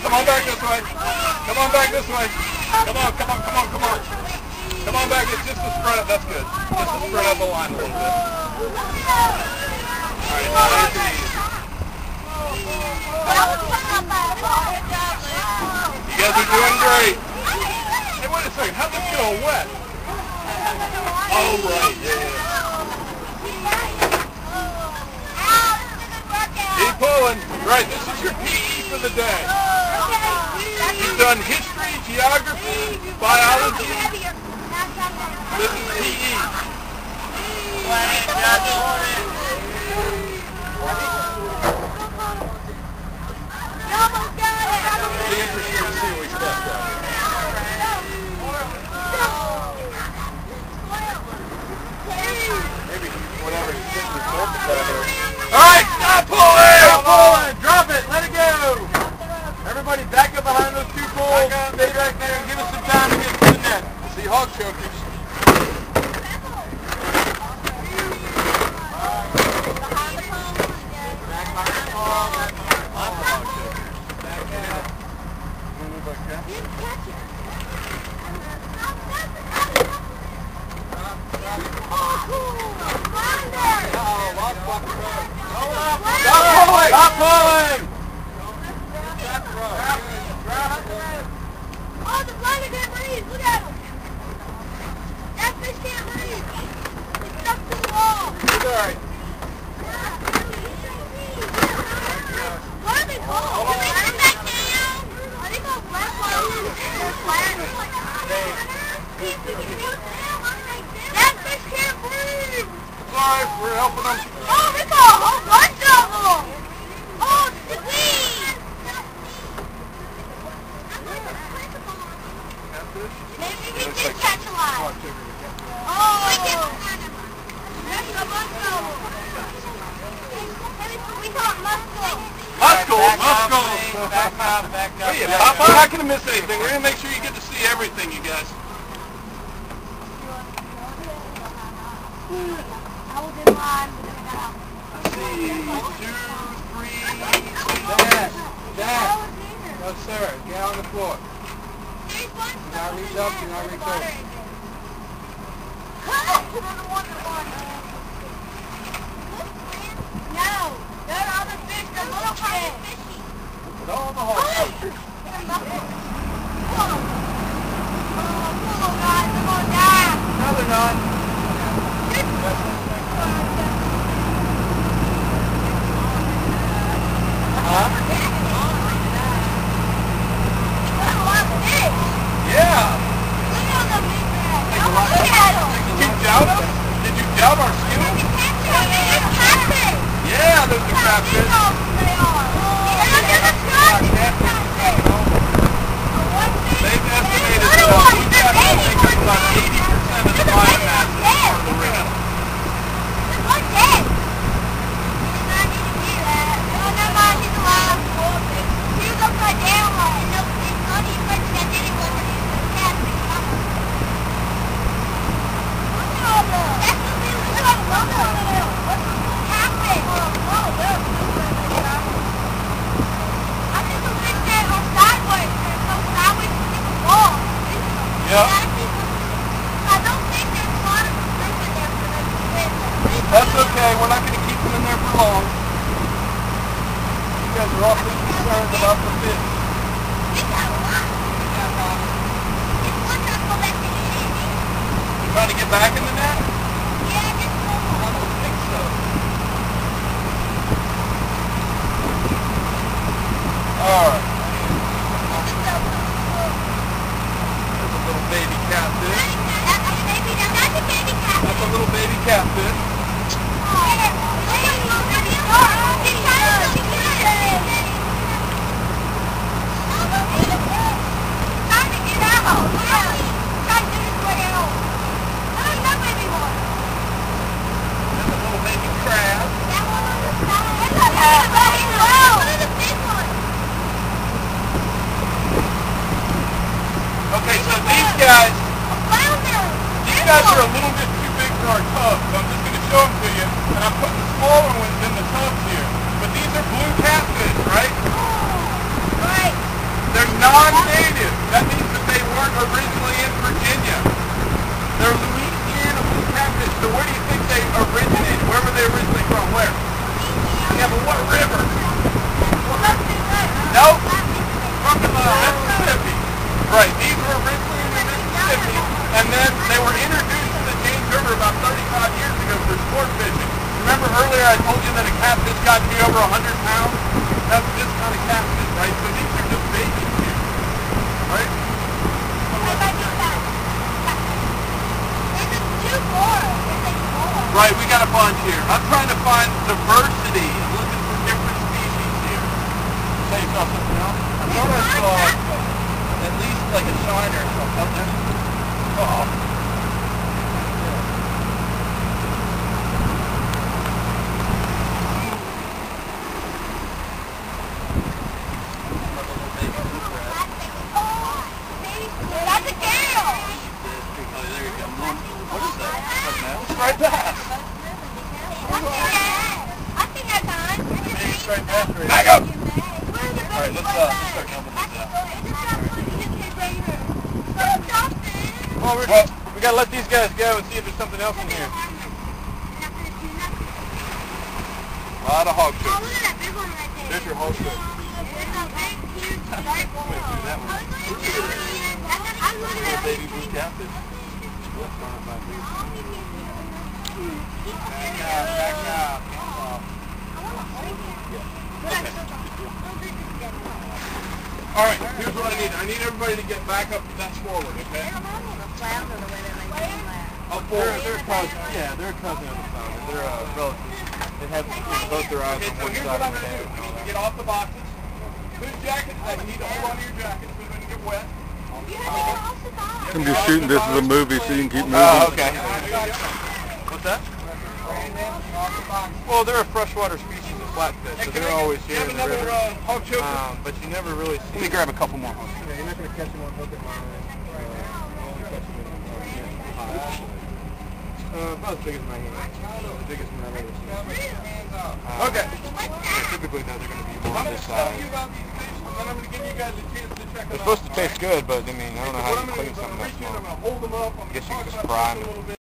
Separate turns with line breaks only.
Come on back this way. Come on back this way. Come on, come on, come on, come on. Come on back. It's just to spread up. That's good. Just to spread out the line a little bit. All right. You guys are doing great. Hey, wait a second. How'd this get all wet? Oh, right. Yeah. Keep pulling. Right, this is your PE for the day. Done history, geography, biology. This is PE. Be interesting to see what we stepped out. Maybe whatever he's getting his focus out there. All right, stop pulling! Stop pulling! Drop it! Let it go! Everybody back up behind those two poles. Stay back there and give us some time to get to the net. See hog chokers. Back behind the pole. Lots of hog chokers. Back there. Wanna move like that? Uh-oh, lost buck road. Stop pulling! Stop pulling!
Oh, the blind can't breathe. Look at him. That fish can't breathe. It's stuck to the wall.
It's all right.
What are they called? Can they come back down? Are they called black That fish can't breathe.
Right. We're helping them.
Oh, they got a whole bunch of them. Oh, sweet. Maybe we did catch a lot. Oh, that's a mussel. We call it mussel.
Mussels, mussels.
Back up, back up.
Hey, Pop, I'm not going to miss anything. We're going to make sure you get see everything, you guys.
I
see. Two, three.
In there.
No, sir. Get on the floor. Do not reach up, do not reach over.
No, there are other fish, the little fish.
Put all the chokers. No, they're not. Huh? Yeah. Did you doubt us? Did you doubt our skills? Yeah, there's the catfish. They've estimated that a blue catfish makes up about 80% of the biomass of part of the rim. Yeah.
I don't think there's a lot of fruit in there for them to
That's okay. We're not going to keep them in there for long. You guys are awfully concerned about the fish.
We got a lot. It's one not go back to the Navy.
You trying to get back in the net?
Yeah, just
I don't think so. All right. There's a little baby catfish. That's a little baby catfish. That's a little baby crab. Okay, so these guys, these guys are a little bit too big for our tubs. So I'm just going to show them to you. And I'm putting the smaller ones in the tubs here. But these are blue catfish, right? Right. They're non-native. That means that they weren't originally in Virginia. They're Louisiana blue catfish. So where do you think they originated? Where were they? Yeah, but what river? Nope. From the Mississippi. Right. These were originally in the Mississippi, and then they were introduced to the James River about 35 years ago for sport fishing. Remember earlier I told you that a catfish got to be over 100 pounds? That's this kind of catfish, right? So these are just babies here, right? Right, we got a bunch here. I'm trying to find the I'm looking for different species here. Say something, you know? I thought I saw at least like a shiner or something. Oh.
That's a gale!
Oh, there you go. What is that? It's right back.
I think that's on.
Alright, let's, uh, let's start dumping this out. Well, we're, well, we gotta let these guys go and see if there's something else in here. A lot of hog
Oh,
food.
look at that big one right there.
There's your hog food.
There's a big, huge, dark one.
that one.
I'm looking
Little
at
baby blue catfish.
Oh, back out, back out.
Alright, here's what I need. I need everybody to get back up that's forward, okay? Up forward.
They're, they're cousin, yeah, they're cousin of the flounder. They're uh, relatives. They have both their eyes
Okay,
on
so
one
here's
side of
I'm
their head.
You need to get off the boxes. Put jackets on. You need to hold on to your jackets so it doesn't get wet.
I'm just shooting this as a movie so you can keep moving.
Oh, okay. What's that?
Well, they're a freshwater species of flatfish,
Hey,
so they're always here
you
in the
another
river.
uh, hog choker?
Um, but you never really see.
Let me grab a couple more hogs.
Yeah, you're not going to catch them on hook and line. Uh, you only catch them in uh. About as big as my hand. The biggest one I've ever seen. Uh,
Okay.
typically, though, they're going to be more on this
to
side.
you about these fish, and then I'm going to give you guys a chance to check them
They're supposed to taste good, but I mean, I don't know how you clean
to do is
something that
reach in, I'm
small.
going to hold them up. I'm
guess you can just fry them.